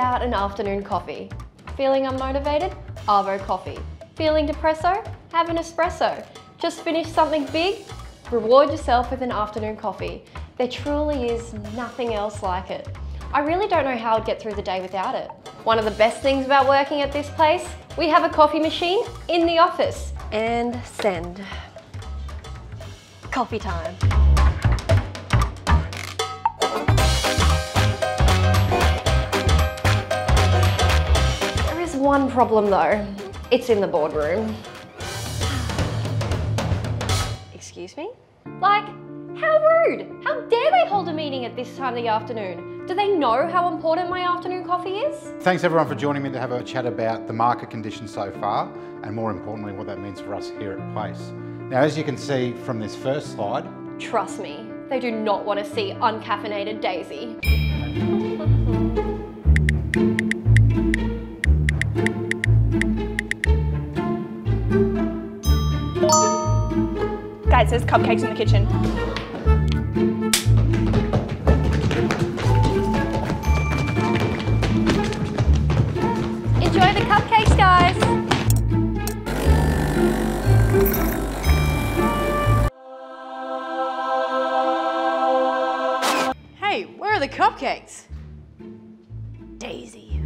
about an afternoon coffee? Feeling unmotivated? Arvo coffee. Feeling depresso? Have an espresso. Just finished something big? Reward yourself with an afternoon coffee. There truly is nothing else like it. I really don't know how I'd get through the day without it. One of the best things about working at this place, we have a coffee machine in the office. And send. Coffee time. One problem though. It's in the boardroom. Excuse me? Like, how rude! How dare they hold a meeting at this time of the afternoon? Do they know how important my afternoon coffee is? Thanks everyone for joining me to have a chat about the market conditions so far and more importantly what that means for us here at Place. Now as you can see from this first slide, Trust me, they do not want to see uncaffeinated Daisy. Guys, there's cupcakes in the kitchen. Enjoy the cupcakes, guys! Hey, where are the cupcakes? Daisy.